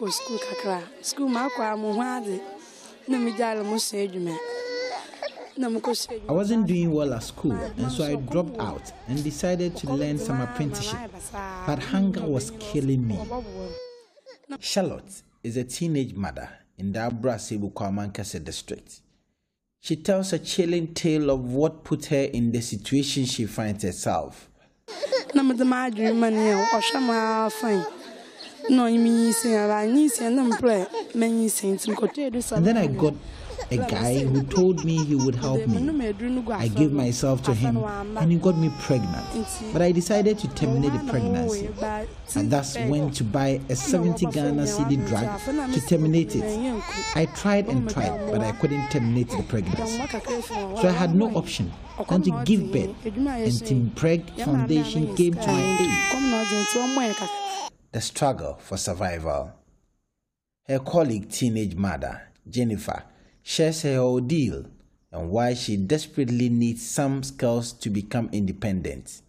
mekɔ sukuu kakra sukuu ma akɔ a mo ho na mo sua adwuma I wasn't doing well at school, and so I dropped out and decided to learn some apprenticeship. But hunger was killing me. Charlotte is a teenage mother in the Abura Asebu Kwamankese district. She tells a chilling tale of what put her in the situation she finds herself. And then I got a guy who told me he would help me. I gave myself to him and he got me pregnant. But I decided to terminate the pregnancy. And thus went to buy a 70 Ghana cedi drug to terminate it. I tried and tried, but I couldn't terminate the pregnancy. So I had no option than to give birth. And Team Preg Foundation came to my aid. The struggle for survival. Her colleague, teenage mother, Jennifer, shares her ordeal and why she desperately needs some skills to become independent.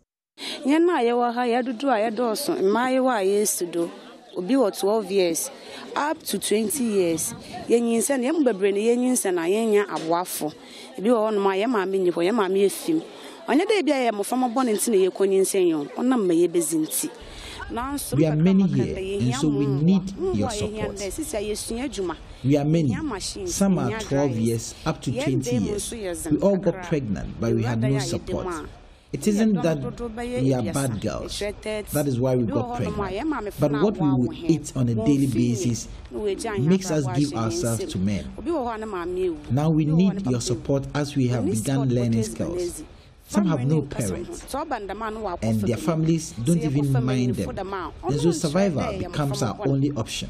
obi wɔ 12 years up to 20 years. Yɛnyinsɛ no yɛmu bebree no yɛnyinsɛ no a yɛnya aboafo ebi wɔ hɔnom a yɛ maame nyi hɔ yɛ maame yɛ ɔnyɛ dɛ bi a yɛ mmɔframma bɔ ne nti na yɛkɔ nyinsɛn yɛn ɔnam ma yɛbɛzi nti We are many here, and so we need your support. dɛ, sisi a yɛsua adwuma We are many. Some are 12 years up to 20 years. nso yɛ zen We all got pregnant, but we had no support. It isn't that we are bad girls. That is why we got pregnant. But what we would eat on a daily basis makes us give ourselves to men. Obi wɔ hɔ a ne maame ewu. Now we Obi wɔ hɔ a ne need your support as we have begun learning skills. Some have no Family nkasa ho. parents, Sɛ ɔba ndɛm a, na wakɔ and their families don't even mind them. And so survival becomes our only option.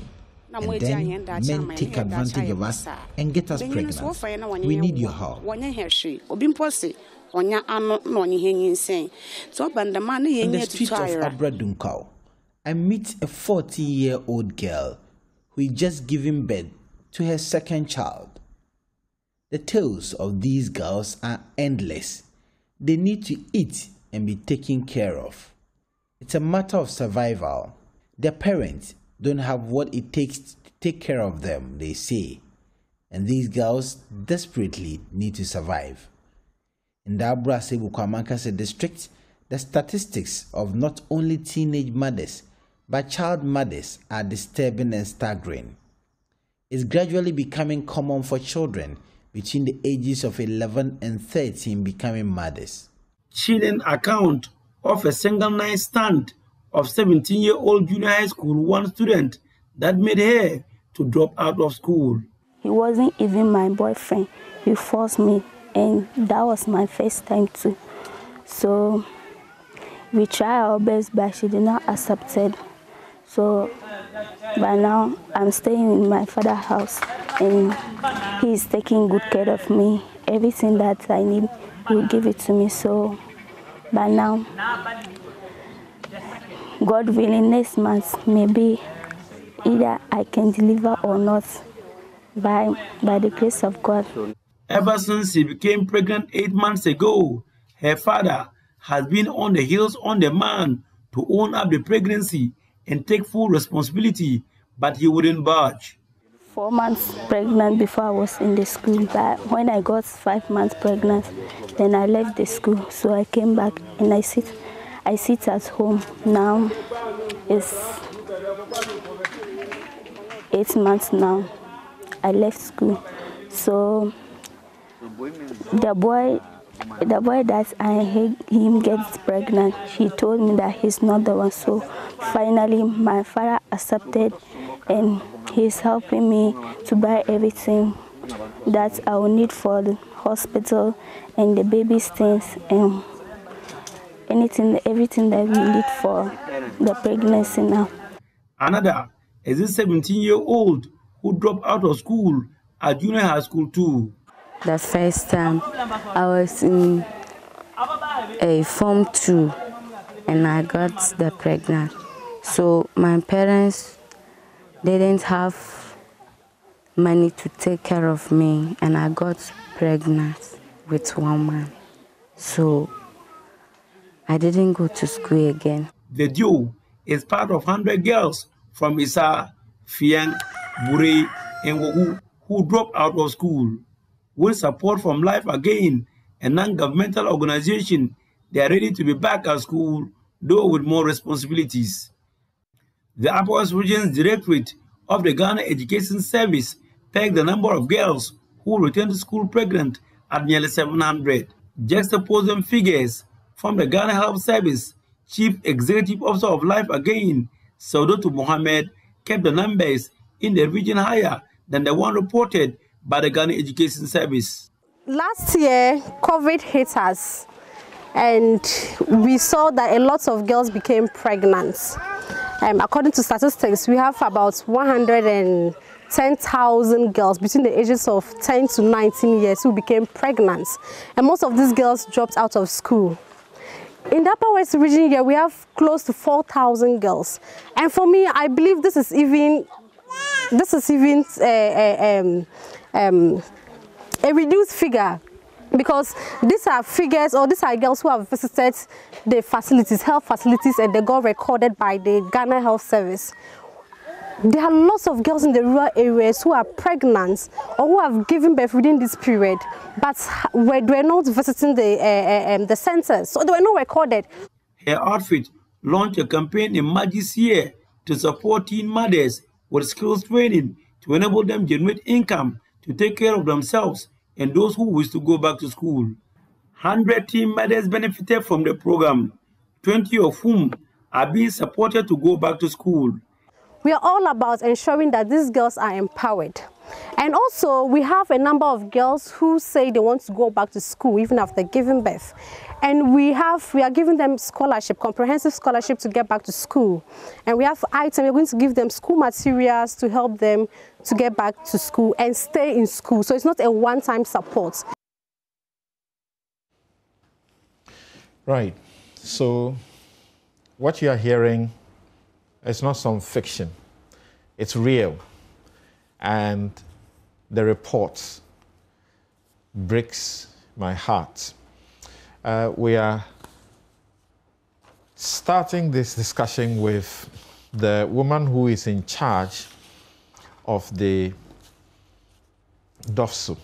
And then yɛn daakye ama men take advantage of us and get us pregnant. wɔfa yɛn na wɔnyɛ We need your help. wɔnyɛ hwɛ hwee. Obi mpo se ɔnya ano na ɔnye hɛ nyinsɛn. Sɛ ɔba ndɛm a, na On yɛn the streets of. Abura Dunkwa, I meet a 14 year old girl who is just giving birth to her second child. The tales of these girls are endless. They need to eat and be taken care of. It's a matter of survival. Their parents don't have what it takes to take care of them, they say. And these girls desperately need to survive. In the Abra Sebu district, the statistics of not only teenage mothers but child mothers are disturbing and staggering. It's gradually becoming common for children between the ages of 11 and 13 becoming mothers. Children account of a single night stand of 17 year old junior high school one student that made her to drop out of school. He wasn't even my boyfriend. He forced me, and that was my first time too. So we tried our best, but she did not accept it. So by now, I'm staying in my father's house, and he's taking good care of me. Everything that I need, he will give it to me. So by now, God willing, next month maybe either I can deliver or not by by the grace of God. Ever since she became pregnant eight months ago, her father has been on the heels on the man to own up the pregnancy and take full responsibility, but he wouldn't budge. Four months pregnant before I was in the school, but when I got five months pregnant, then I left the school. So I came back and I sit I sit at home now. It's eight months now. I left school. So the boy the boy that I hate him gets pregnant, he told me that he's not the one. So finally my father accepted and he's helping me to buy everything that I will need for the hospital and the baby's things and anything everything that we need for the pregnancy now. Another is a 17 year old who dropped out of school at junior high school too. The first time I was in a form two and I got the pregnant. So my parents didn't have money to take care of me and I got pregnant with one man. So I didn't go to school again. The duo is part of 100 girls from Isa Fiang, Bure, and who dropped out of school. With support from Life Again, a non-governmental organization, they are ready to be back at school, though with more responsibilities. The Upper Region's Directorate of the Ghana Education Service pegged the number of girls who return to school pregnant at nearly 700. Juxtaposing figures from the Ghana Health Service Chief Executive Officer of Life Again, Saudoto Mohammed, kept the numbers in the region higher than the one reported by the Ghana Education Service. Last year, COVID hit us and we saw that a lot of girls became pregnant. Um, according to statistics, we have about 110,000 girls between the ages of 10 to 19 years who became pregnant. And most of these girls dropped out of school. In the Upper West region here, we have close to 4,000 girls. And for me, I believe this is even, this is even uh, uh, um, um, a reduced figure because these are figures or these are girls who have visited the facilities, health facilities, and they got recorded by the Ghana Health Service. There are lots of girls in the rural areas who are pregnant or who have given birth within this period, but were, were not visiting the, uh, uh, um, the centers, so they were not recorded. Her outfit launched a campaign in March this year to support teen mothers with skills training to enable them generate income to take care of themselves and those who wish to go back to school. 100 teen mothers benefited from the program, 20 of whom are being supported to go back to school. We are all about ensuring that these girls are empowered. And also, we have a number of girls who say they want to go back to school even after giving birth. And we have, we are giving them scholarship, comprehensive scholarship to get back to school. And we have items, we're going to give them school materials to help them to get back to school and stay in school. So it's not a one-time support. Right. So what you are hearing it's not some fiction. It's real. And the reports breaks my heart. Uh, we are starting this discussion with the woman who is in charge of the DOVVSU.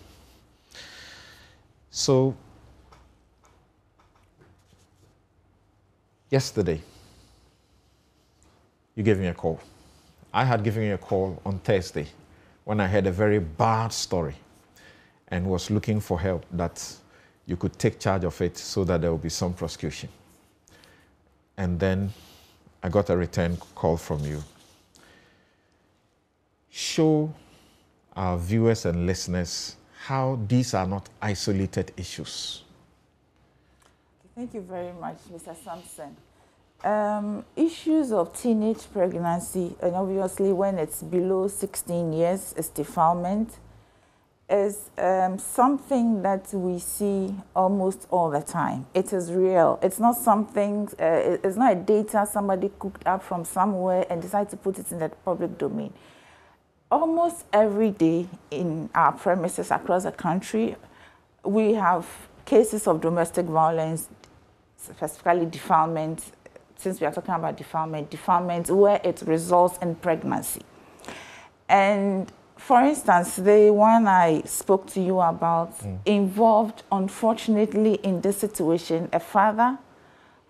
So, yesterday, you gave me a call. I had given you a call on Thursday when I had a very bad story and was looking for help that you could take charge of it so that there will be some prosecution. And then I got a return call from you. Show our viewers and listeners how these are not isolated issues. Thank you very much, Mr. Samson. Um, issues of teenage pregnancy, and obviously when it's below 16 years, is defilement, is um, something that we see almost all the time. It is real. It's not something, uh, it's not a data somebody cooked up from somewhere and decided to put it in the public domain. Almost every day in our premises across the country, we have cases of domestic violence, specifically defilement, since we are talking about defilement, defilement where it results in pregnancy. And for instance, the one I spoke to you about mm. involved, unfortunately, in this situation, a father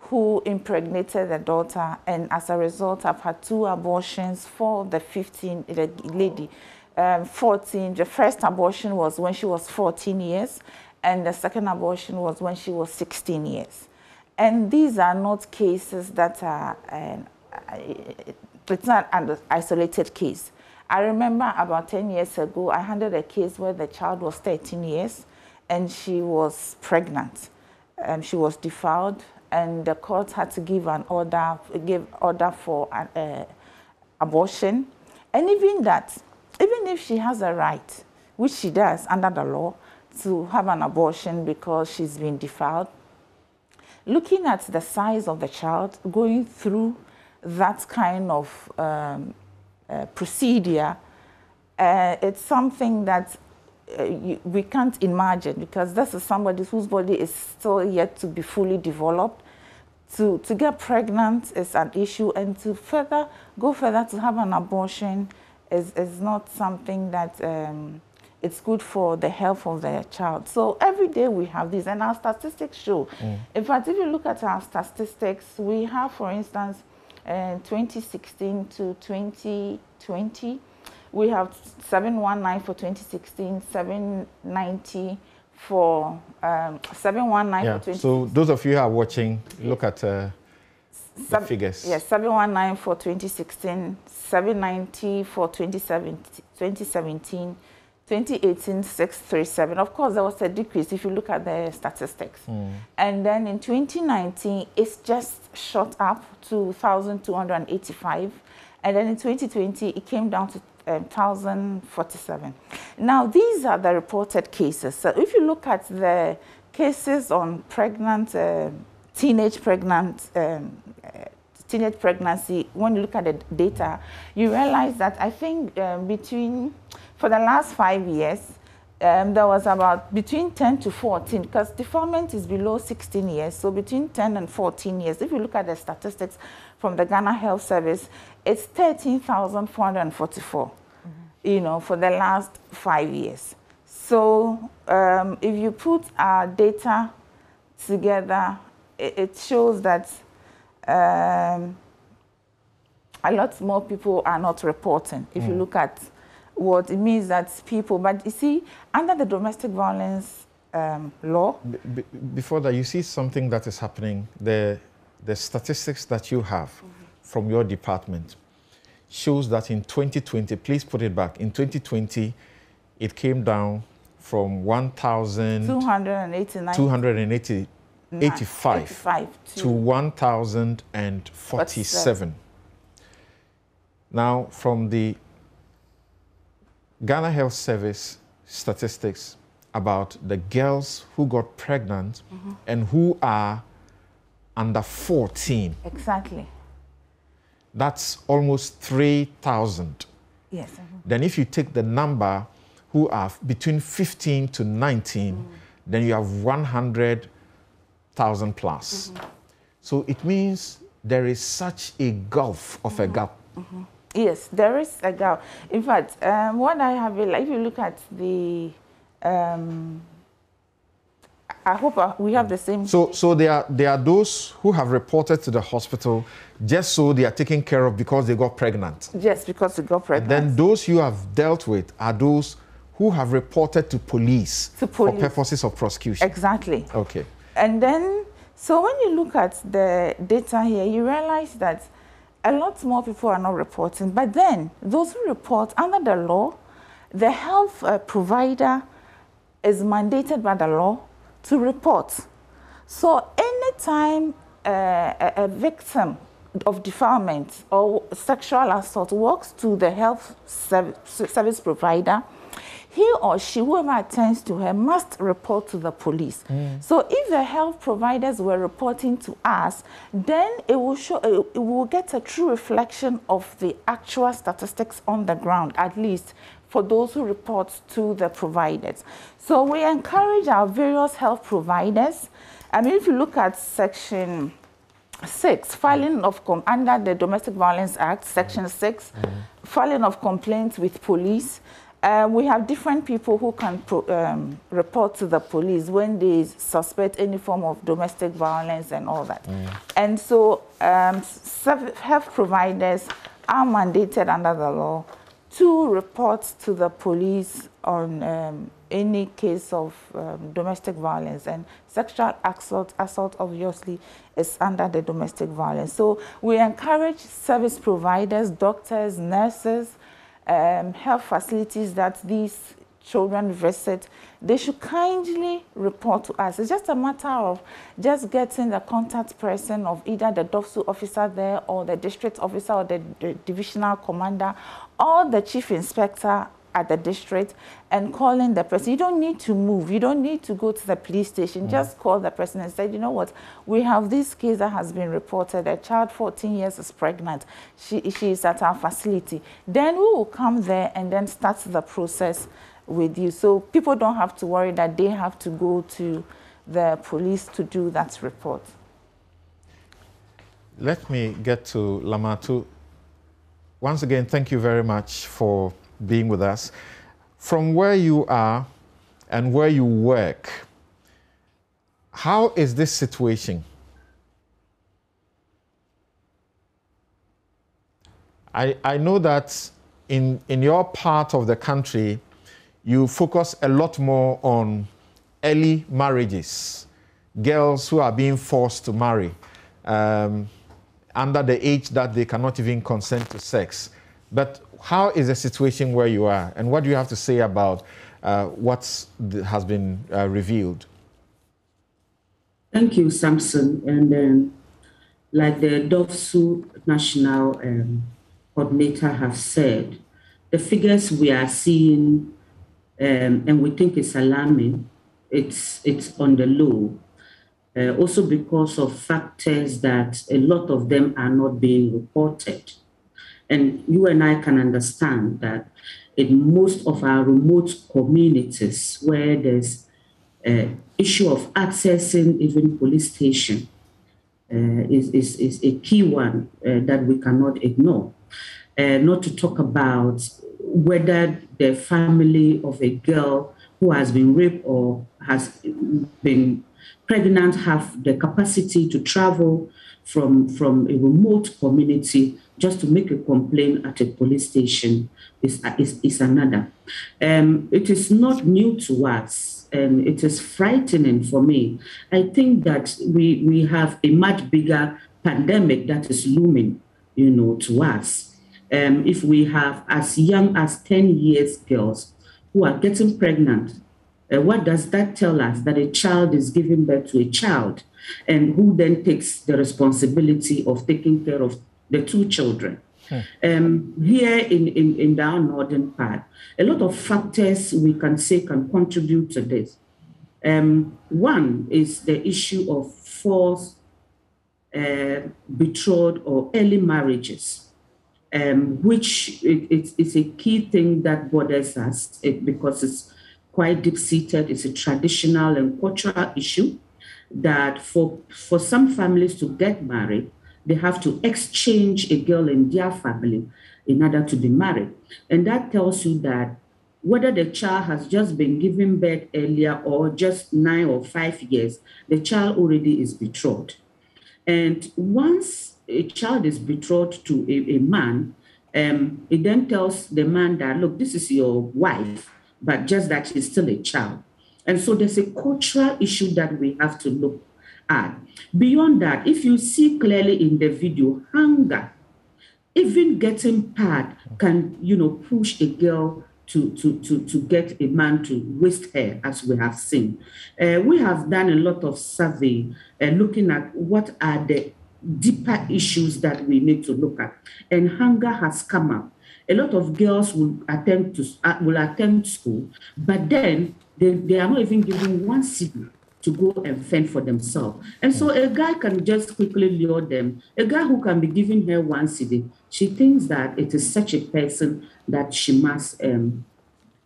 who impregnated the daughter, and as a result, I've had two abortions for the 15, the lady, um, 14. The first abortion was when she was 14 years, and the second abortion was when she was 16 years. And these are not cases that are, uh, it's not an isolated case. I remember about 10 years ago, I handled a case where the child was 13 years and she was pregnant. Um, she was defiled and the court had to give an order, give order for an uh, abortion. And even that, even if she has a right, which she does under the law, to have an abortion because she's been defiled, looking at the size of the child, going through that kind of um, uh, procedure, uh, it's something that uh, you, we can't imagine because this is somebody whose body is still yet to be fully developed. To, to get pregnant is an issue, and to further go further to have an abortion is, is not something that um, it's good for the health of the child. So every day we have this, and our statistics show. Mm. In fact, if you look at our statistics, we have, for instance, uh, 2016 to 2020, we have 719 for 2016, 790 for um, 719 yeah. for 2016. So those of you who are watching, look at uh, the figures. Yes, 719 for 2016, 790 for 2017, 2017 2018 637 of course there was a decrease if you look at the statistics. Mm. and then in 2019 it's just shot up to 1285 and then in 2020 it came down to um, 1047 now these are the reported cases. So if you look at the cases on pregnant uh, teenage pregnant um, uh, teenage pregnancy when you look at the data you realize that i think um, between for the last five years, um, there was about between 10 to 14, because defilement is below 16 years, so between 10 and 14 years. If you look at the statistics from the Ghana Health Service, it's 13,444, mm -hmm. you know, for the last five years. So um, if you put our data together, it, it shows that um, a lot more people are not reporting. If mm. you look at what it means that people, but you see, under the domestic violence um, law. Be before that, you see something that is happening. The, the statistics that you have mm -hmm. from your department shows that in 2020, please put it back, in 2020, it came down from 1,285 to 1,047. Now, from the Ghana Health Service statistics about the girls who got pregnant mm -hmm. and who are under 14. Exactly. That's almost 3,000. Yes. Mm -hmm. Then if you take the number who are between 15 to 19, mm -hmm. then you have 100,000 plus. Mm-hmm. So it means there is such a gulf of a mm-hmm. gap. Yes, there is a gap. In fact, um, what I have, if you look at the, um, I hope uh, we have the same. So, so there are there are those who have reported to the hospital just so they are taken care of because they got pregnant. Yes, because they got pregnant. And then those you have dealt with are those who have reported to police, to police. for purposes of prosecution. Exactly. Okay. And then, so when you look at the data here, you realize that a lot more people are not reporting. But then, those who report under the law, the health uh, provider is mandated by the law to report. So anytime uh, a, a victim of defilement or sexual assault walks to the health service provider, he or she, whoever attends to her, must report to the police. Mm. So if the health providers were reporting to us, then it will show, it will get a true reflection of the actual statistics on the ground, at least for those who report to the providers. So we encourage our various health providers. I mean, if you look at section six, filing of under the Domestic Violence Act, section six, mm filing of complaints with police, uh, we have different people who can pro, um, report to the police when they suspect any form of domestic violence and all that. Mm. And so um, health providers are mandated under the law to report to the police on um, any case of um, domestic violence and sexual assault, assault obviously is under the domestic violence. So we encourage service providers, doctors, nurses, um, health facilities that these children visit, they should kindly report to us. It's just a matter of just getting the contact person of either the DOVVSU officer there or the district officer or the, the divisional commander or the chief inspector at the district and calling the person. You don't need to move. You don't need to go to the police station. Just call the person and say, you know what, we have this case that has been reported. A child 14 years is pregnant. She, she is at our facility. Then we will come there and then start the process with you. So people don't have to worry that they have to go to the police to do that report. Let me get to Lamnatu once again, thank you very much for being with us. From where you are and where you work, how is this situation? I, I know that in, in your part of the country, you focus a lot more on early marriages, girls who are being forced to marry um, under the age that they cannot even consent to sex. But how is the situation where you are, and what do you have to say about uh, what has been uh, revealed? Thank you, Samson. And um, like the DOVVSU National um, Coordinator have said, the figures we are seeing um, and we think it's alarming. It's it's on the low. Uh, also because of factors that a lot of them are not being reported. And you and I can understand that in most of our remote communities where there's an issue of accessing even police station uh, is, is, is a key one uh, that we cannot ignore. Uh, not to talk about whether the family of a girl who has been raped or has been pregnant have the capacity to travel from, from a remote community just to make a complaint at a police station is, is, is another. Um, it is not new to us and it is frightening for me. I think that we, we have a much bigger pandemic that is looming, you know, to us um, if we have as young as 10 years girls who are getting pregnant, uh, what does that tell us? That a child is giving birth to a child, and who then takes the responsibility of taking care of the two children? Hmm. Um, here in, in, in our northern part, a lot of factors we can say can contribute to this. Um, one is the issue of forced uh, betrothed or early marriages um, which it, it's a key thing that bothers us it, because it's quite deep seated. It's a traditional and cultural issue that for, for some families to get married, they have to exchange a girl in their family in order to be married. And that tells you that whether the child has just been given birth earlier or just nine or five years, the child already is betrothed. And once a child is betrothed to a, a man, um, it then tells the man that, look, this is your wife, but just that she's still a child. And so there's a cultural issue that we have to look at. Beyond that, if you see clearly in the video, hunger, even getting pad can, you know, push a girl to, to, to, to get a man to waste her, as we have seen. Uh, we have done a lot of survey uh, looking at what are the deeper issues that we need to look at. And hunger has come up. A lot of girls will attend to uh, will attend school, but then they, they are not even given one cedi to go and fend for themselves. And so a guy can just quickly lure them. A guy who can be giving her one cedi, she thinks that it is such a person that she must um,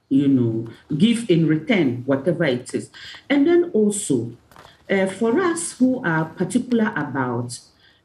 you know, give in return whatever it is. And then also, uh, for us who are particular about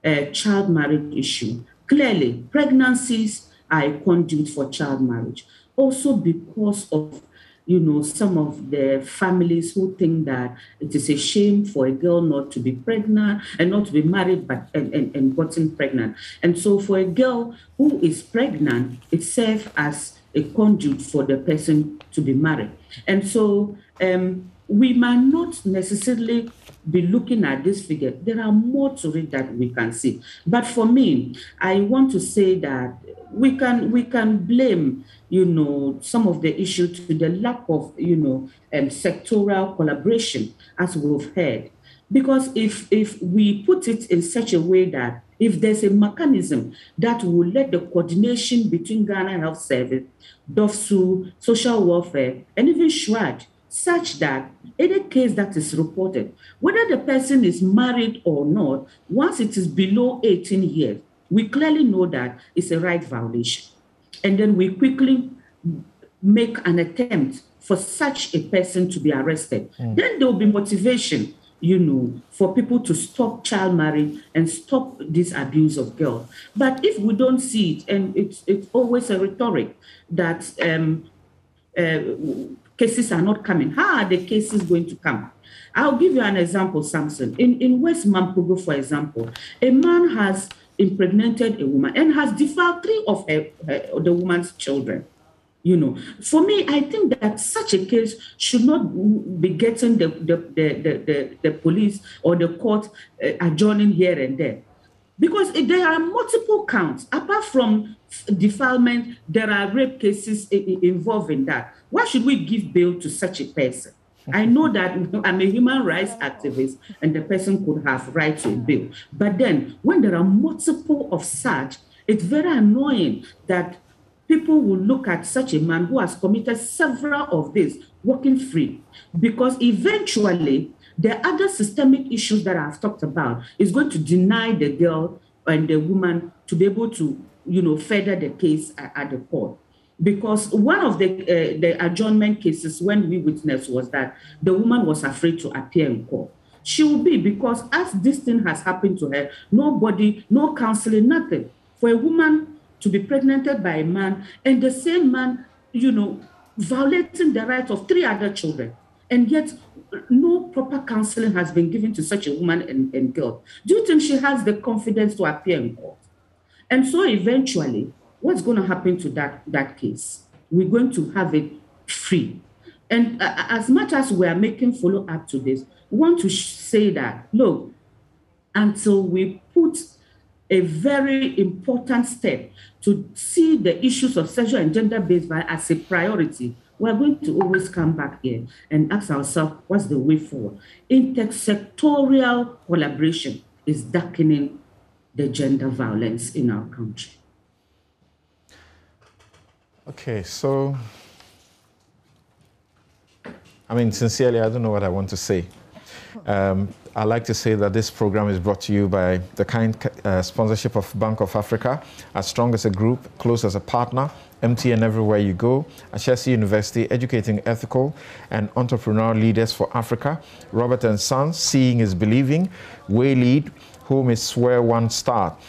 uh, child marriage issue. Clearly, pregnancies are a conduit for child marriage. Also because of you know, some of the families who think that it is a shame for a girl not to be pregnant and not to be married but and, and, and gotten pregnant. And so for a girl who is pregnant, it serves as a conduit for the person to be married. And so um, we might not necessarily be looking at this figure, there are more to it that we can see. But for me, I want to say that we can we can blame you know some of the issue to the lack of you know um, sectoral collaboration as we've heard because if if we put it in such a way that if there's a mechanism that will let the coordination between Ghana Health Service, DOVVSU, social welfare, and even CHRAJ such that any case that is reported, whether the person is married or not, once it is below 18 years, we clearly know that it's a right violation. And then we quickly make an attempt for such a person to be arrested. Mm. Then there will be motivation you know, for people to stop child marriage and stop this abuse of girls. But if we don't see it, and it's it's always a rhetoric that um, uh, cases are not coming. How are the cases going to come? I'll give you an example, Samson. In in West Mampuru, for example, a man has impregnated a woman and has defiled three of her, her, the woman's children you know for me i think that such a case should not be getting the the the, the, the, the police or the court uh, adjourning here and there because there are multiple counts apart from defilement there are rape cases involved in that. Why should we give bail to such a person? I know that I'm a human rights activist and the person could have right to bail. But then when there are multiple of such, it's very annoying that people will look at such a man who has committed several of these walking free. Because eventually the other systemic issues that I've talked about is going to deny the girl and the woman to be able to, you know, further the case at, the court. Because one of the uh, the adjournment cases when we witnessed was that the woman was afraid to appear in court. She will be because as this thing has happened to her, nobody, no counseling, nothing. For a woman to be pregnanted by a man and the same man, you know, violating the rights of three other children. And yet, no proper counseling has been given to such a woman and, and girl. Do you think she has the confidence to appear in court? And so eventually, what's going to happen to that, that case? We're going to have it free. And uh, as much as we are making follow up to this, we want to say that, look, until we put a very important step to see the issues of sexual and gender-based violence as a priority, we're going to always come back here and ask ourselves, what's the way forward? Intersectorial collaboration is darkening the gender violence in our country. Okay, so, I mean, sincerely, I don't know what I want to say. Um, I'd like to say that this program is brought to you by the kind uh, sponsorship of Bank of Africa, as strong as a group, close as a partner, MTN everywhere you go, Ashesi University, educating ethical and entrepreneurial leaders for Africa, Robert and Sons, Seeing is Believing, Waylead, Home is Where One Start.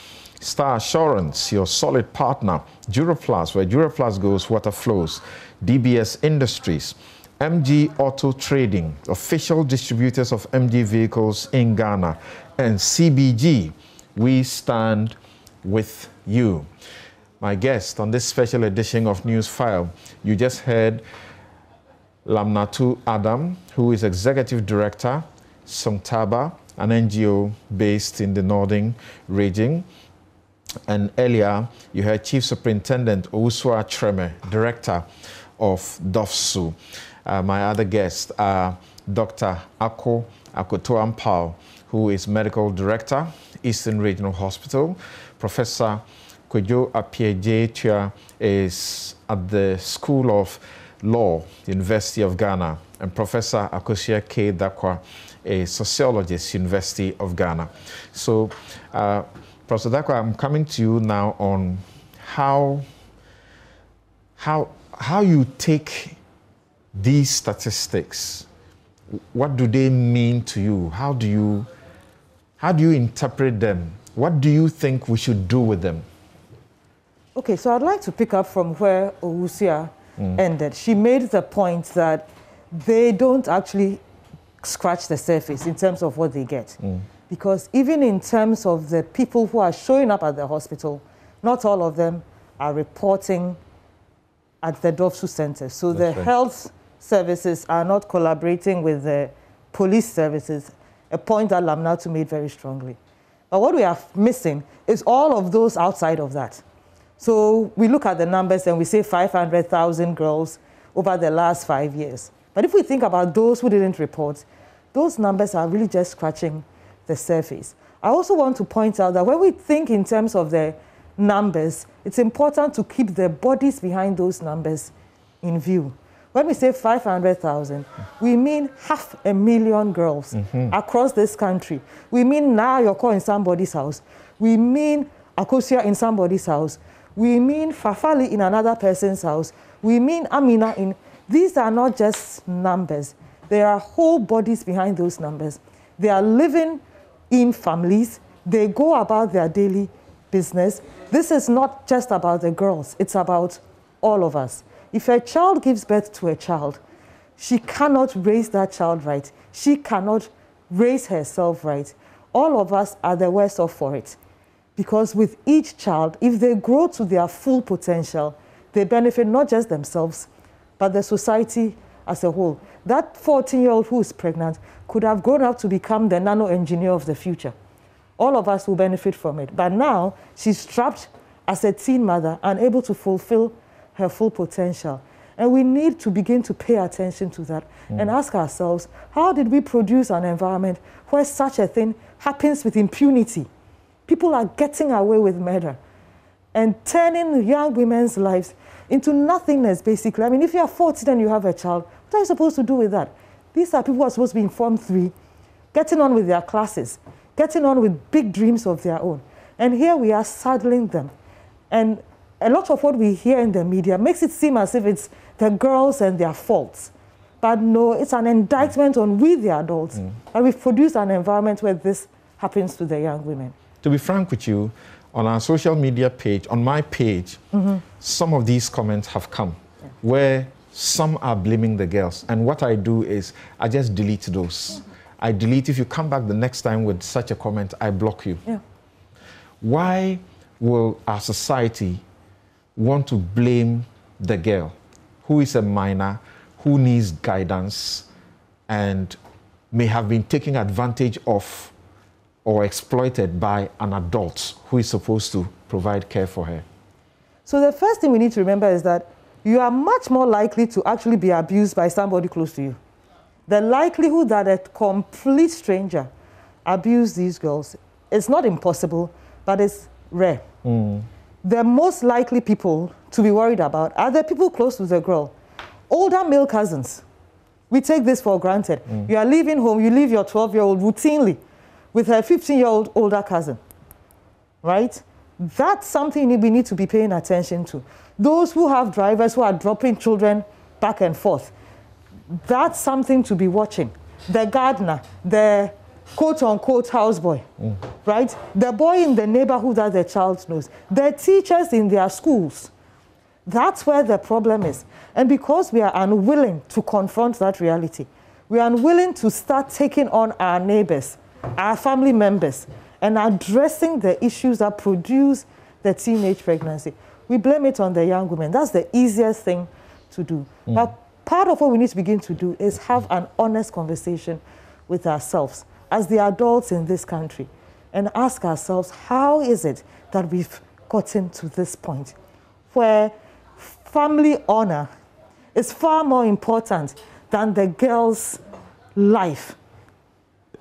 Star Assurance, your solid partner. Duraplast, where Duraplast goes, water flows. DBS Industries, MG Auto Trading, official distributors of MG vehicles in Ghana, and CBG, we stand with you. My guest on this special edition of News File, you just heard Lamnatu Adam, who is Executive Director, Songtaba, an NGO based in the northern region. And earlier, you heard Chief Superintendent Owusua Kyeremeh, Director of DOVVSU. Uh, my other guests are Dr. Ako Akoto who is Medical Director, Eastern Regional Hospital. Professor Kojo Appiagyei is at the School of Law, University of Ghana, and Professor Akosua K. Darkwah, a sociologist, University of Ghana. So, uh, Professor Darkwah, I'm coming to you now on how, how, how you take these statistics, what do they mean to you? How do you, how do you interpret them? What do you think we should do with them? Okay, so I'd like to pick up from where Owusua mm. ended. She made the point that they don't actually scratch the surface in terms of what they get. Mm. Because even in terms of the people who are showing up at the hospital, not all of them are reporting at the DOVVSU center. So That's the right. health services are not collaborating with the police services, a point that Lamnatu made very strongly. But what we are missing is all of those outside of that. So we look at the numbers and we say 500,000 girls over the last five years. But if we think about those who didn't report, those numbers are really just scratching the surface. I also want to point out that when we think in terms of the numbers, it's important to keep the bodies behind those numbers in view. When we say 500,000, we mean half a million girls mm-hmm. across this country. We mean Nayoko in somebody's house. We mean Akosua in somebody's house. We mean Fafali in another person's house. We mean Amina in. These are not just numbers. There are whole bodies behind those numbers. They are living in families. They go about their daily business. This is not just about the girls, it's about all of us. If a child gives birth to a child, she cannot raise that child right. She cannot raise herself right. All of us are the worse off for it. Because with each child, if they grow to their full potential, they benefit not just themselves, but the society as a whole. That 14 year old who is pregnant could have grown up to become the nano engineer of the future. All of us will benefit from it. But now she's trapped as a teen mother, unable to fulfill her full potential. And we need to begin to pay attention to that mm. and ask ourselves how did we produce an environment where such a thing happens with impunity? People are getting away with murder and turning young women's lives into nothingness, basically. I mean, if you're 40 and you have a child, what are you supposed to do with that? These are people who are supposed to be in Form 3, getting on with their classes, getting on with big dreams of their own. And here we are saddling them. And a lot of what we hear in the media makes it seem as if it's the girls and their faults. But no, it's an indictment on we, the adults. Mm. And we've produced an environment where this happens to the young women. To be frank with you, on our social media page, on my page, mm-hmm. some of these comments have come yeah. where some are blaming the girls. And what I do is I just delete those. Mm-hmm. I delete. If you come back the next time with such a comment, I block you. Yeah. Why will our society want to blame the girl who is a minor, who needs guidance, and may have been taken advantage of or exploited by an adult who is supposed to provide care for her? So, the first thing we need to remember is that you are much more likely to actually be abused by somebody close to you. The likelihood that a complete stranger abuse these girls is not impossible, but it's rare. Mm the most likely people to be worried about are the people close to the girl. Older male cousins. We take this for granted. Mm. You are leaving home, you leave your 12 year old routinely with her 15 year old older cousin. Right? That's something we need to be paying attention to. Those who have drivers who are dropping children back and forth, that's something to be watching. The gardener, the quote unquote houseboy, mm. right? The boy in the neighborhood that the child knows, the teachers in their schools. That's where the problem is. And because we are unwilling to confront that reality, we are unwilling to start taking on our neighbors, our family members, and addressing the issues that produce the teenage pregnancy. We blame it on the young women. That's the easiest thing to do. Mm. But part of what we need to begin to do is have an honest conversation with ourselves as the adults in this country and ask ourselves how is it that we've gotten to this point where family honor is far more important than the girl's life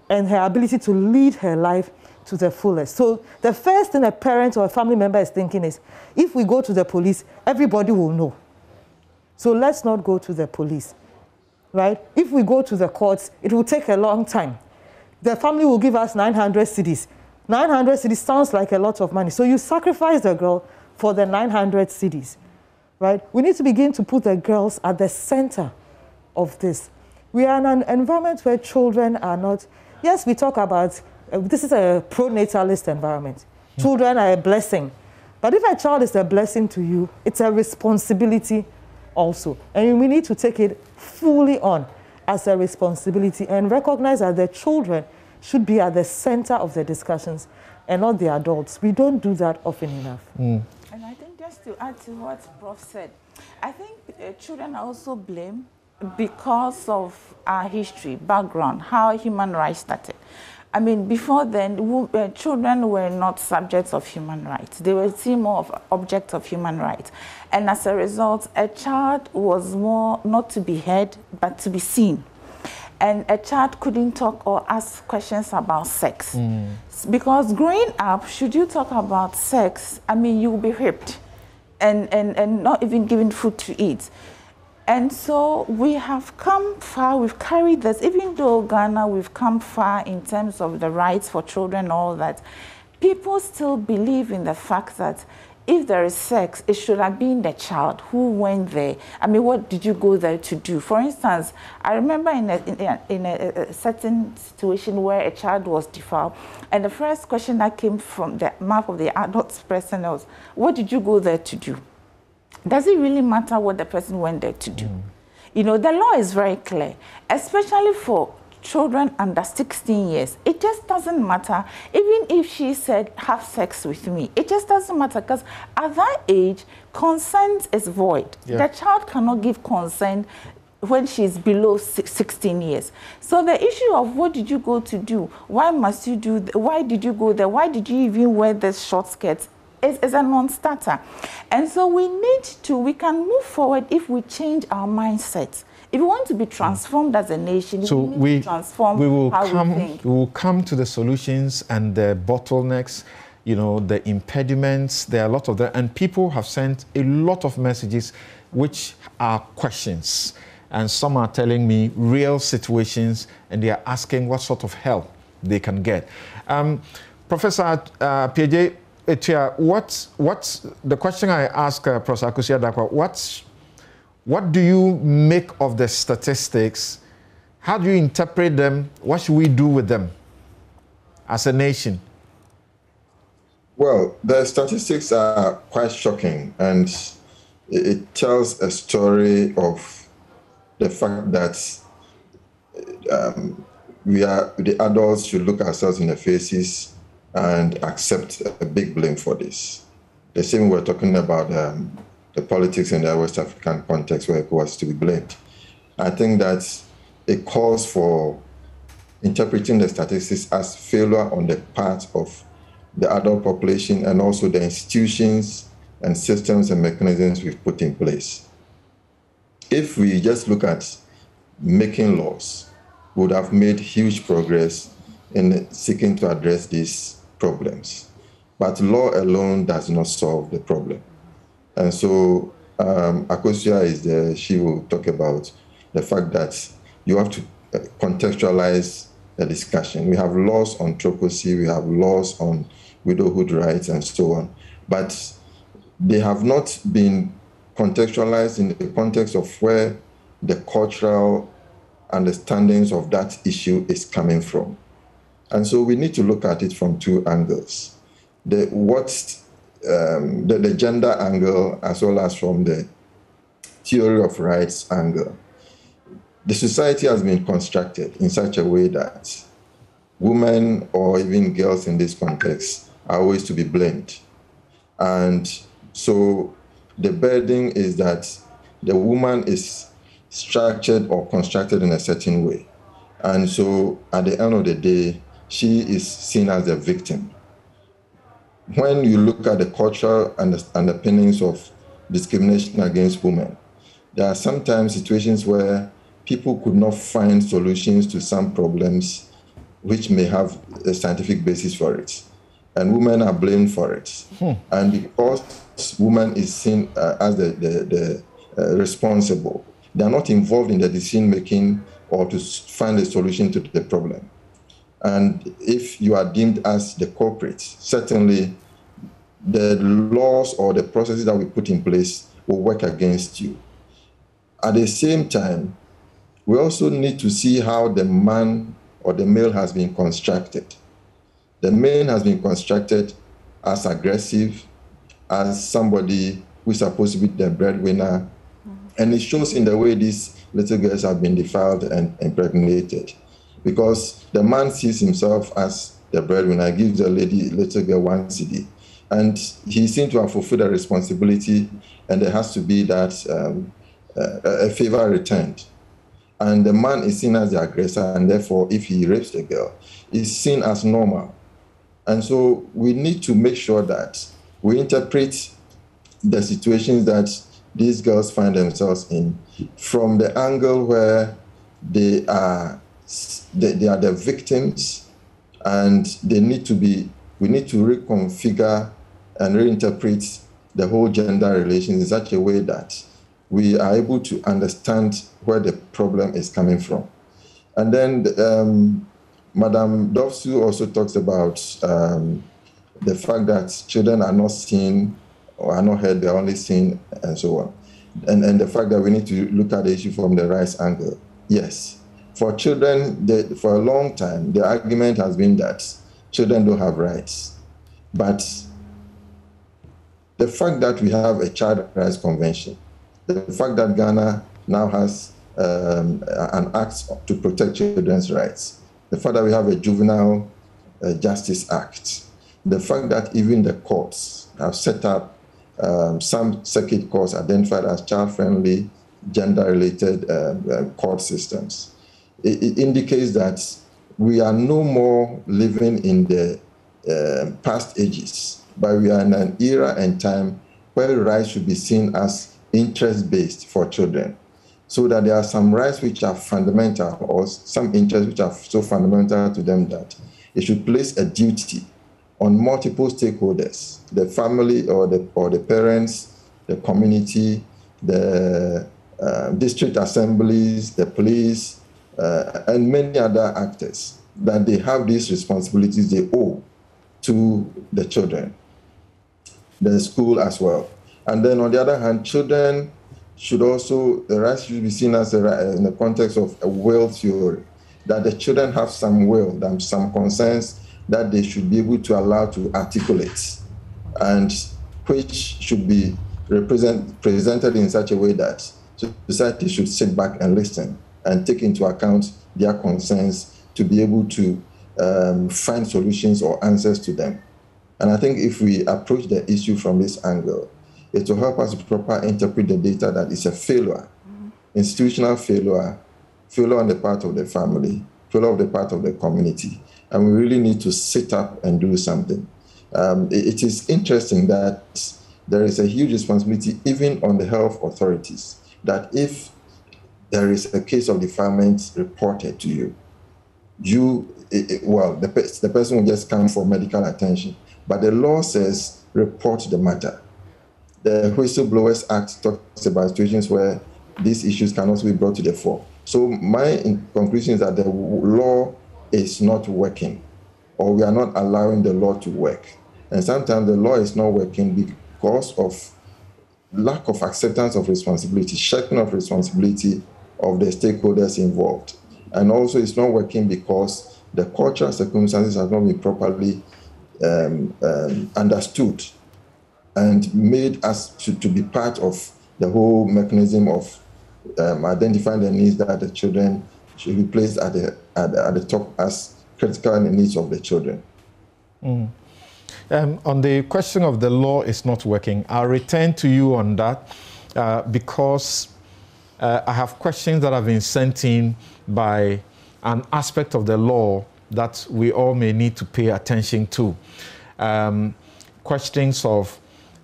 and her ability to lead her life to the fullest. So the first thing a parent or a family member is thinking is, if we go to the police, everybody will know. So let's not go to the police, right? If we go to the courts, it will take a long time the family will give us 900 cedis. 900 cedis sounds like a lot of money. So you sacrifice the girl for the 900 cedis, right? We need to begin to put the girls at the center of this. We are in an environment where children are not, yes, we talk about, uh, this is a pro-natalist environment. Mm. Children are a blessing. But if a child is a blessing to you, it's a responsibility also. And we need to take it fully on as a responsibility and recognize that the children should be at the center of the discussions and not the adults. We don't do that often enough. Mm. And I think just to add to what Prof said, I think uh, children are also blamed because of our history, background, how human rights started. I mean, before then, uh, children were not subjects of human rights. They were seen more of objects of human rights. And as a result, a child was more not to be heard, but to be seen. And a child couldn't talk or ask questions about sex. Mm. Because growing up, should you talk about sex, I mean, you will be whipped and, and, and not even given food to eat. And so we have come far, we've carried this, even though Ghana, we've come far in terms of the rights for children, all that, people still believe in the fact that if there is sex, it should have been the child who went there. I mean, what did you go there to do? For instance, I remember in a, in a, in a, certain situation where a child was defiled, and the first question that came from the mouth of the adult person was, What did you go there to do? Does it really matter what the person went there to do? Mm. You know, the law is very clear, especially for children under 16 years. It just doesn't matter. Even if she said, have sex with me, it just doesn't matter because at that age, consent is void. Yeah. The child cannot give consent when she's below 16 years. So the issue of what did you go to do? Why must you do? Why did you go there? Why did you even wear this short skirt? Is, is a non-starter. And so we need to, we can move forward if we change our mindset. If we want to be transformed as a nation, so we, we transform we will how come, we think. We will come to the solutions and the bottlenecks, you know, the impediments. There are a lot of them. And people have sent a lot of messages which are questions. And some are telling me real situations and they are asking what sort of help they can get. Um, Professor uh, PJ, Etia, what, what, the question I ask uh, Professor Akosua Darkwah, what's what do you make of the statistics? How do you interpret them? What should we do with them as a nation? Well, the statistics are quite shocking, and it tells a story of the fact that um, we are the adults should look ourselves in the faces and accept a big blame for this. The same we're talking about um, the politics in the West African context where ECOWAS to be blamed. I think that it calls for interpreting the statistics as failure on the part of the adult population and also the institutions and systems and mechanisms we've put in place. If we just look at making laws, we would have made huge progress in seeking to address these problems. But law alone does not solve the problem. And so um, Akosua is there. She will talk about the fact that you have to uh, contextualize the discussion. We have laws on trokosi, we have laws on widowhood rights, and so on. But they have not been contextualized in the context of where the cultural understandings of that issue is coming from. And so we need to look at it from two angles. The, what um, the, the gender angle as well as from the theory of rights angle. The society has been constructed in such a way that women or even girls in this context are always to be blamed. And so the burden is that the woman is structured or constructed in a certain way. And so at the end of the day, she is seen as a victim when you look at the cultural underpinnings of discrimination against women, there are sometimes situations where people could not find solutions to some problems which may have a scientific basis for it. And women are blamed for it. Hmm. And because woman is seen uh, as the, the, the uh, responsible, they are not involved in the decision making or to find a solution to the problem. And if you are deemed as the culprit, certainly the laws or the processes that we put in place will work against you. At the same time, we also need to see how the man or the male has been constructed. The man has been constructed as aggressive, as somebody who's supposed to be the breadwinner. Mm-hmm. And it shows in the way these little girls have been defiled and impregnated because the man sees himself as the breadwinner, gives the lady, little girl one cedi. And he seems to have fulfilled a responsibility, and there has to be that um, uh, a favor returned. And the man is seen as the aggressor, and therefore, if he rapes the girl, is seen as normal. And so we need to make sure that we interpret the situations that these girls find themselves in from the angle where they are they, they are the victims and they need to be we need to reconfigure and reinterpret the whole gender relations in such a way that we are able to understand where the problem is coming from. And then um, Madam DOVVSU also talks about um, the fact that children are not seen or are not heard, they are only seen, and so on. And, and the fact that we need to look at the issue from the rights angle. Yes. For children, the, for a long time, the argument has been that children don't have rights. But the fact that we have a child rights convention, the fact that Ghana now has um, an act to protect children's rights, the fact that we have a juvenile uh, justice act, the fact that even the courts have set up um, some circuit courts identified as child-friendly, gender-related um, uh, court systems, it, it, indicates that we are no more living in the uh, past ages, but we are in an era and time where rights should be seen as interest-based for children. So that there are some rights which are fundamental or some interests which are so fundamental to them that it should place a duty on multiple stakeholders, the family or the, or the parents, the community, the uh, district assemblies, the police, uh, and many other actors, that they have these responsibilities they owe to the children, the school as well. And then on the other hand, children should also, the rights should be seen as a, in the context of a will theory, that the children have some will, some concerns that they should be able to allow to articulate and which should be represent, presented in such a way that society should sit back and listen and take into account their concerns to be able to um, find solutions or answers to them. And I think if we approach the issue from this angle, it will help us properly interpret the data that is a failure, institutional failure, failure on the part of the family, failure on the part of the community, and we really need to sit up and do something. Um, it, it is interesting that there is a huge responsibility even on the health authorities that if there is a case of defilement reported to you, you it, it, well the, the person will just come for medical attention, but the law says report the matter. The Whistleblowers Act talks about situations where these issues can also be brought to the fore. So my conclusion is that the law is not working, or we are not allowing the law to work. And sometimes the law is not working because of lack of acceptance of responsibility, sharing of responsibility of the stakeholders involved. And also, it's not working because the cultural circumstances have not been properly um, um, understood and made us to, to, be part of the whole mechanism of um, identifying the needs that the children should be placed at the, at the, at the top as critical needs of the children. Mm. Um, on the question of the law is not working, I'll return to you on that uh, because uh, I have questions that have been sent in by an aspect of the law that we all may need to pay attention to. Um, questions of,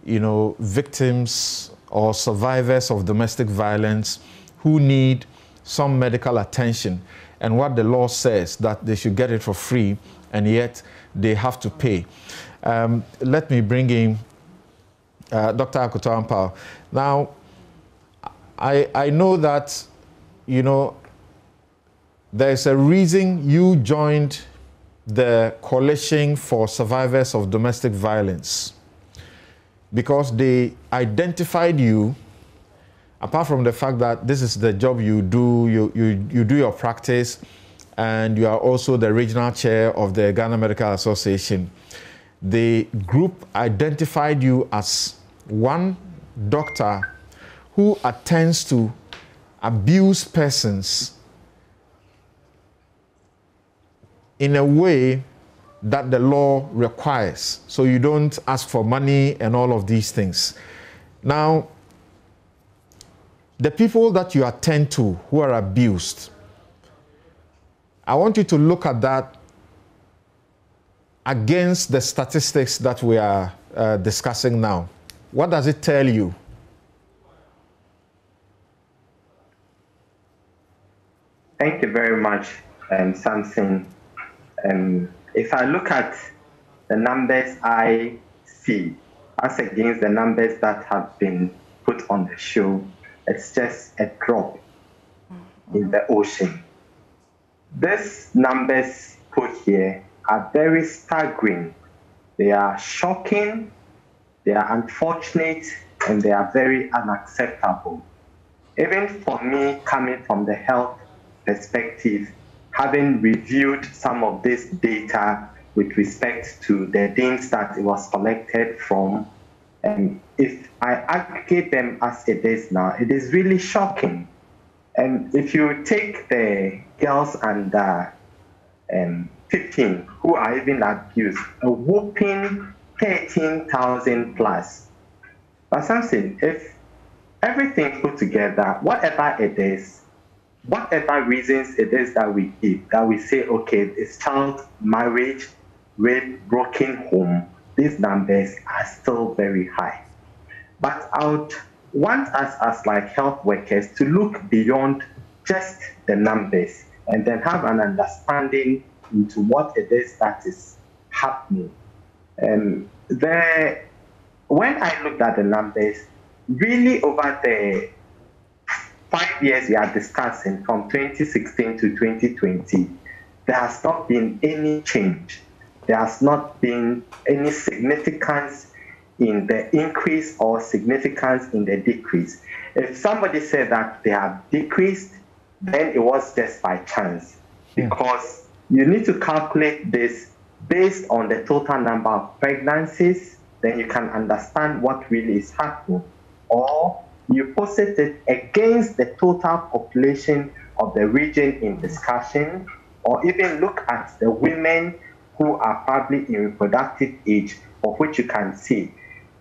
you know, victims or survivors of domestic violence who need some medical attention and what the law says that they should get it for free and yet they have to pay. Um, let me bring in uh, Dr. Akoto Ampaw. Now, I, I know that, you know, there's a reason you joined the Coalition for Survivors of Domestic Violence. Because they identified you apart from the fact that this is the job you do, you, you, you do your practice, and you are also the regional chair of the Ghana Medical Association, the group identified you as one doctor who attends to abused persons in a way that the law requires. So you don't ask for money and all of these things. Now, the people that you attend to who are abused, I want you to look at that against the statistics that we are uh, discussing now. What does it tell you? Thank you very much, um, Samson. Um, if I look at the numbers I see as against the numbers that have been put on the show, it's just a drop in the ocean. These numbers put here are very staggering. They are shocking They are unfortunate and they are very unacceptable. Even for me, coming from the health perspective, having reviewed some of this data with respect to the things that it was collected from, and if I aggregate them as it is now, it is really shocking. And if you take the girls under um, 15 who are even abused, a whooping 13,000 plus. But something, if everything put together, whatever it is, whatever reasons it is that we give, that we say, okay, it's child marriage, rape, broken home, these numbers are still very high. But I would want us as like health workers to look beyond just the numbers and then have an understanding into what it is that is happening. Um, and there, when I looked at the numbers, really over the five years we are discussing from 2016 to 2020, there has not been any change. There has not been any significance in the increase or significance in the decrease. If somebody said that they have decreased, then it was just by chance because you need to calculate this based on the total number of pregnancies, then you can understand what really is happening. Or you posit it against the total population of the region in discussion, or even look at the women who are probably in reproductive age, of which you can see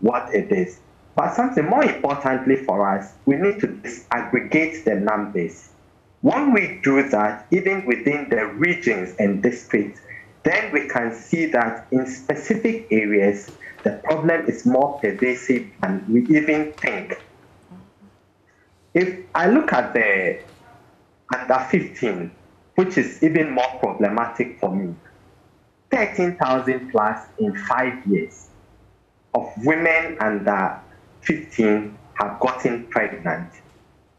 what it is. But something more importantly for us, we need to disaggregate the numbers. When we do that, even within the regions and districts, then we can see that in specific areas, the problem is more pervasive than we even think. If I look at the under 15, which is even more problematic for me, 13,000 plus in five years of women under 15 have gotten pregnant.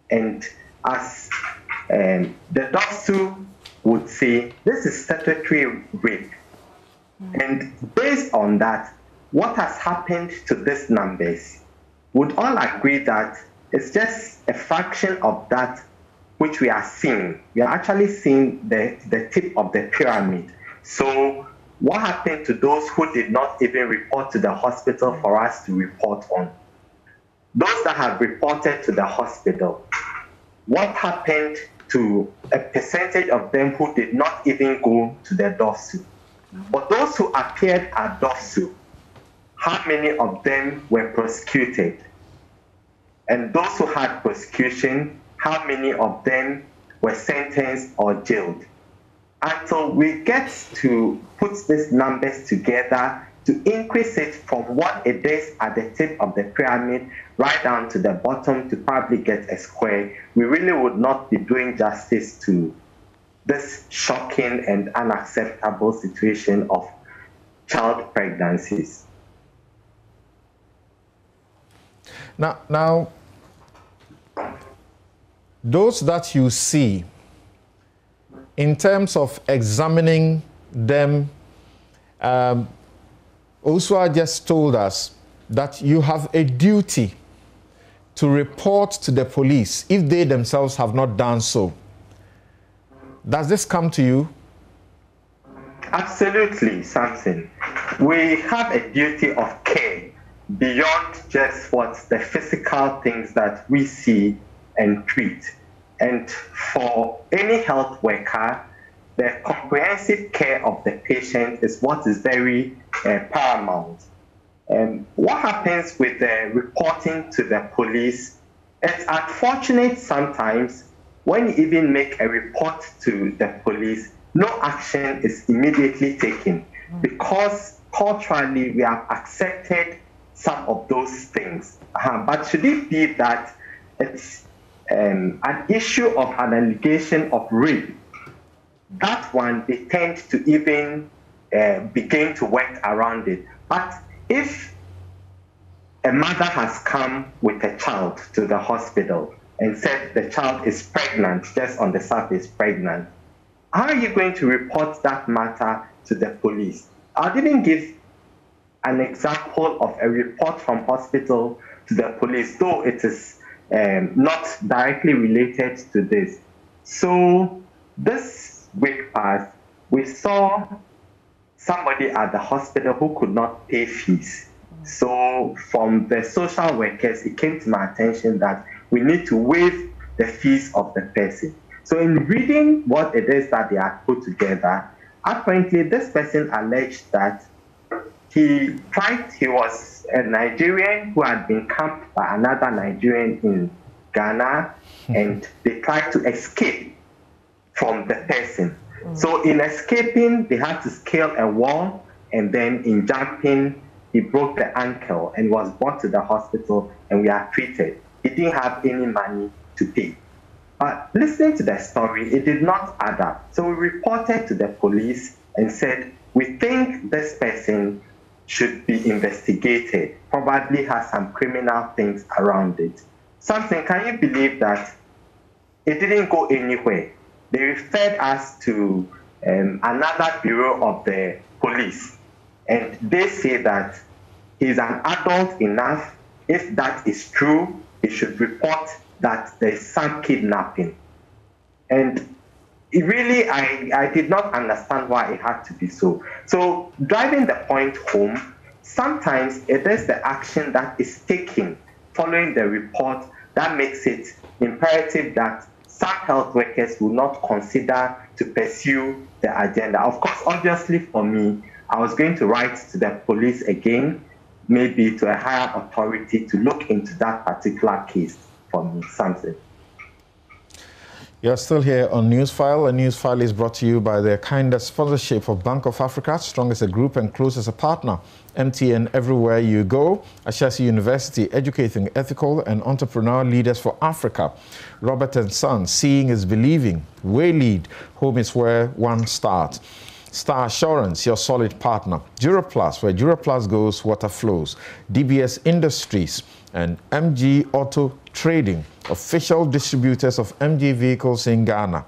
And as um, the doctor would say, this is statutory rape. And based on that, what has happened to these numbers? Would all agree that it's just a fraction of that which we are seeing. We are actually seeing the, the tip of the pyramid. So what happened to those who did not even report to the hospital for us to report on? Those that have reported to the hospital, what happened to a percentage of them who did not even go to the DOVVSU? But those who appeared at DOVVSU, how many of them were prosecuted? And those who had persecution, how many of them were sentenced or jailed? until we get to put these numbers together to increase it from what it is at the tip of the pyramid right down to the bottom to probably get a square, we really would not be doing justice to this shocking and unacceptable situation of child pregnancies. Now, now, those that you see in terms of examining them, um, just told us that you have a duty to report to the police if they themselves have not done so. Does this come to you? Absolutely, Samson. We have a duty of care beyond just what the physical things that we see and treat. And for any health worker, the comprehensive care of the patient is what is very uh, paramount. And what happens with the reporting to the police? It's unfortunate sometimes when you even make a report to the police, no action is immediately taken because culturally we have accepted some of those things. Uh, but should it be that it's um, an issue of an allegation of rape, that one they tend to even uh, begin to work around it. But if a mother has come with a child to the hospital and said the child is pregnant, just on the surface pregnant, how are you going to report that matter to the police? I didn't give an example of a report from hospital to the police, though it is um, not directly related to this. So this week past, we saw somebody at the hospital who could not pay fees. So from the social workers, it came to my attention that we need to waive the fees of the person. So in reading what it is that they are put together, apparently this person alleged that he tried, he was a Nigerian who had been camped by another Nigerian in Ghana, and they tried to escape from the person. Mm. So in escaping, they had to scale a wall, and then in jumping, he broke the ankle and was brought to the hospital, and we are treated. He didn't have any money to pay. But listening to the story, it did not add up. So we reported to the police and said, we think this person should be investigated, probably has some criminal things around it. Something, can you believe that it didn't go anywhere? They referred us to um, another bureau of the police, and they say that he's an adult enough. If that is true, he should report that there's some kidnapping. And it really, I, I did not understand why it had to be so. So, driving the point home, sometimes it is the action that is taken following the report that makes it imperative that some health workers will not consider to pursue the agenda. Of course, obviously for me, I was going to write to the police again, maybe to a higher authority to look into that particular case for me, something. You're still here on Newsfile. A Newsfile is brought to you by the kind sponsorship of Bank of Africa, strong as a group and close as a partner. MTN everywhere you go. Ashesi University, educating ethical and entrepreneurial leaders for Africa. Robert and Son, seeing is believing. Waylead, home is where one starts. Star Assurance, your solid partner. Duraplast, where Duraplast goes, water flows. DBS Industries and MG Auto Trading, official distributors of MG vehicles in Ghana.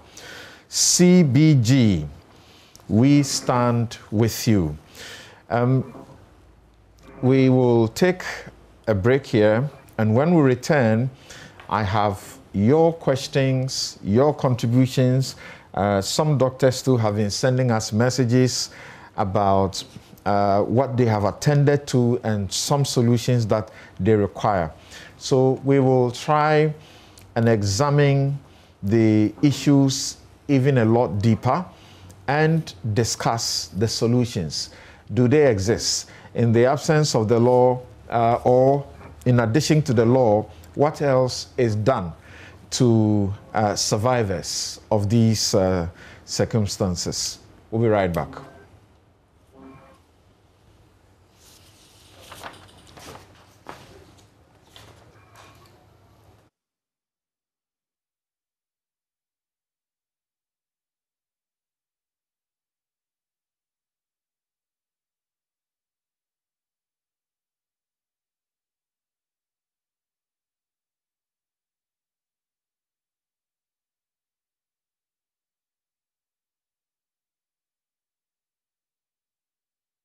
CBG, we stand with you. Um, we will take a break here, and when we return, I have your questions, your contributions. Uh, some doctors too have been sending us messages about uh, what they have attended to and some solutions that they require. So we will try and examine the issues even a lot deeper and discuss the solutions. Do they exist? In the absence of the law uh, or in addition to the law, what else is done to uh, survivors of these uh, circumstances? We'll be right back.